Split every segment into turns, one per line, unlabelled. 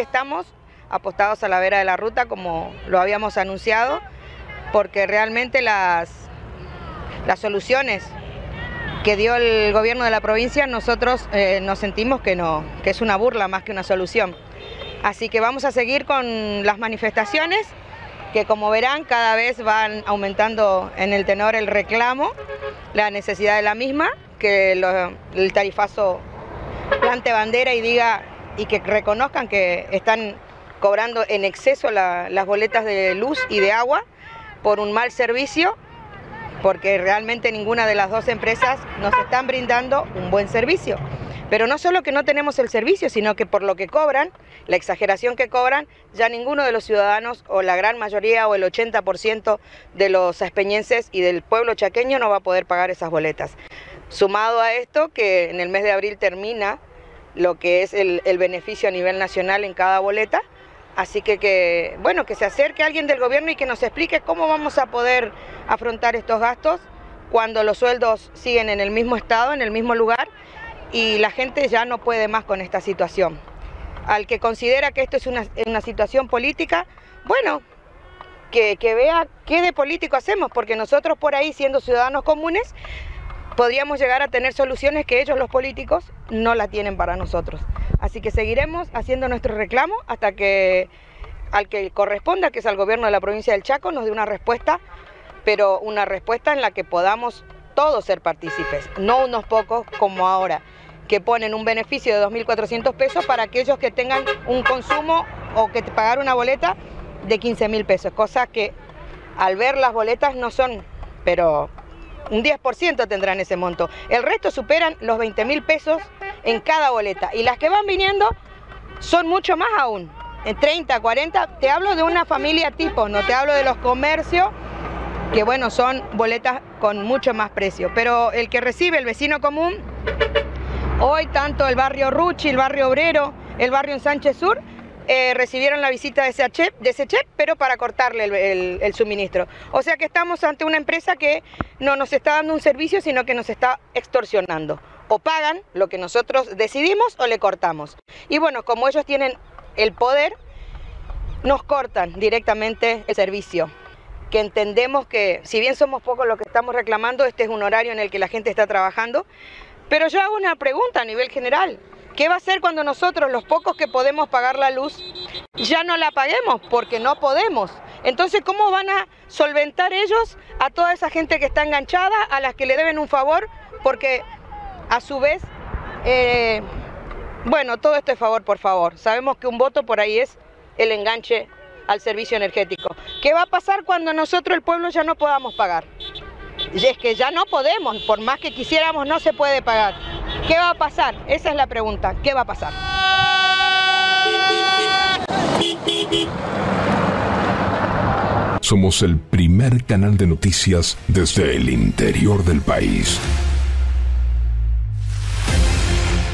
estamos apostados a la vera de la ruta como lo habíamos anunciado, porque realmente las, las soluciones que dio el gobierno de la provincia, nosotros eh, nos sentimos que no, que es una burla más que una solución. Así que vamos a seguir con las manifestaciones, que como verán cada vez van aumentando en el tenor el reclamo, la necesidad de la misma, que el tarifazo plante bandera y diga y que reconozcan que están cobrando en exceso las boletas de luz y de agua por un mal servicio, porque realmente ninguna de las dos empresas nos están brindando un buen servicio. Pero no solo que no tenemos el servicio, sino que por lo que cobran, la exageración que cobran, ya ninguno de los ciudadanos o la gran mayoría o el 80% de los aspeñenses y del pueblo chaqueño no va a poder pagar esas boletas. Sumado a esto, que en el mes de abril termina lo que es el, beneficio a nivel nacional en cada boleta, Así que, que, bueno, que se acerque alguien del gobierno y que nos explique cómo vamos a poder afrontar estos gastos cuando los sueldos siguen en el mismo estado, en el mismo lugar y la gente ya no puede más con esta situación. Al que considera que esto es una, situación política, bueno, que, que vea qué de político hacemos, porque nosotros por ahí, siendo ciudadanos comunes, podríamos llegar a tener soluciones que ellos, los políticos, no la tienen para nosotros. Así que seguiremos haciendo nuestro reclamo hasta que al que corresponda, que es al gobierno de la provincia del Chaco, nos dé una respuesta, pero una respuesta en la que podamos todos ser partícipes, no unos pocos como ahora que ponen un beneficio de 2.400 pesos para aquellos que tengan un consumo o que pagar una boleta de 15.000 pesos, cosa que al ver las boletas no son, pero un 10% tendrán ese monto. El resto superan los 20.000 pesos en cada boleta. Y las que van viniendo son mucho más aún, en 30, 40, te hablo de una familia tipo, no te hablo de los comercios que bueno, son boletas con mucho más precio, pero el que recibe el vecino común Hoy tanto el barrio Ruchi, el barrio Obrero, el barrio en Sánchez Sur eh, recibieron la visita de ese, chef, pero para cortarle el, suministro. O sea que estamos ante una empresa que no nos está dando un servicio, sino que nos está extorsionando. O pagan lo que nosotros decidimos o le cortamos. Y bueno, como ellos tienen el poder, nos cortan directamente el servicio que entendemos que si bien somos pocos los que estamos reclamando, este es un horario en el que la gente está trabajando, pero yo hago una pregunta a nivel general. ¿Qué va a hacer cuando nosotros, los pocos que podemos pagar la luz, ya no la paguemos porque no podemos? Entonces, ¿cómo van a solventar ellos a toda esa gente que está enganchada, a las que le deben un favor? Porque a su vez, eh, bueno, todo esto es favor por favor. Sabemos que un voto por ahí es el enganche al servicio energético. ¿Qué va a pasar cuando nosotros, el pueblo, ya no podamos pagar? Y es que ya no podemos, por más que quisiéramos, no se puede pagar. ¿Qué va a pasar? Esa es la pregunta. ¿Qué va a pasar?
Somos el primer canal de noticias desde el interior del país.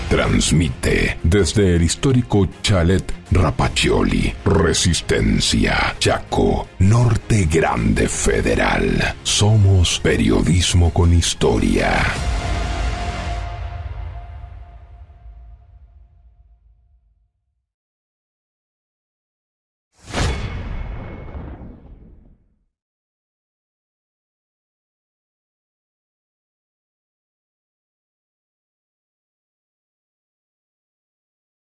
Transmite desde el histórico chalet Rapacioli, Resistencia, Chaco, Norte Grande Federal. Somos periodismo con historia.